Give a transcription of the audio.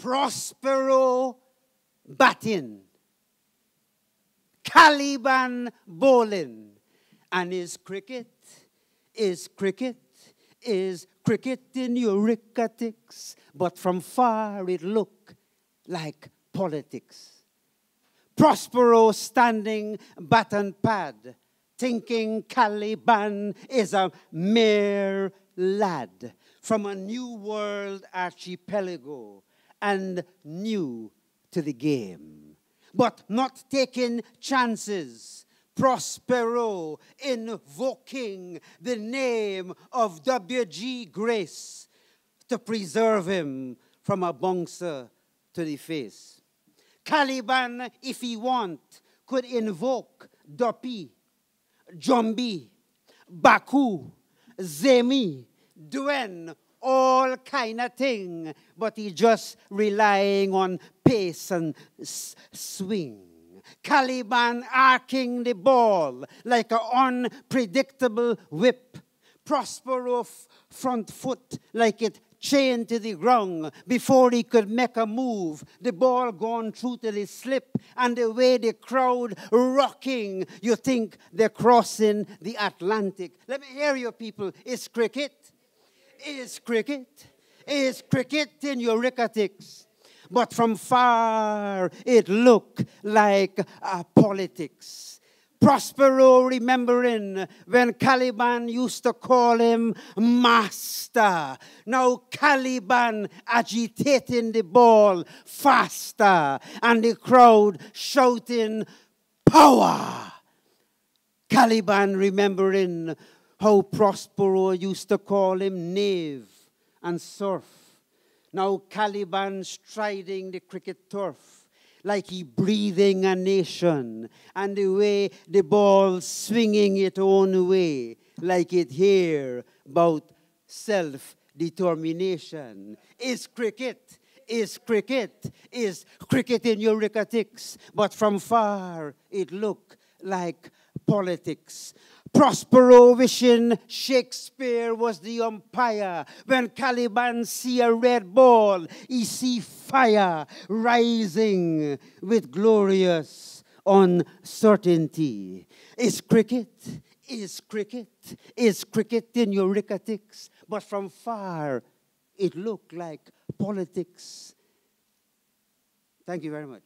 Prospero batting, Caliban bowling, and his cricket is cricket is cricket in your Eurycatics, but from far it look like politics. Prospero standing and pad, thinking Caliban is a mere lad from a new world archipelago and new to the game, but not taking chances. Prospero invoking the name of W.G. Grace to preserve him from a bouncer to the face. Caliban, if he want, could invoke Duppy, Jumbi, Baku, Zemi, Duen, all kind of thing, but he just relying on pace and swing. Caliban arcing the ball like an unpredictable whip. Prospero front foot like it chained to the ground before he could make a move. The ball gone through to the slip, and the way the crowd rocking, you think they're crossing the Atlantic. Let me hear you, people. It's cricket. It's cricket. It's cricket in Eurycatics. But from far, it looked like uh, politics. Prospero remembering when Caliban used to call him master. Now Caliban agitating the ball faster and the crowd shouting power. Caliban remembering how Prospero used to call him knave and serf. Now Caliban striding the cricket turf like he breathing a nation, and the way the ball swinging its own way, like it hear about self-determination. Is cricket, is cricket, is cricket in Eurycatics, but from far it look like politics. Prospero Vision Shakespeare was the umpire. When Caliban see a red ball, he see fire rising with glorious uncertainty. Is cricket, is cricket, is cricket in Eurycatics, but from far it looked like politics. Thank you very much.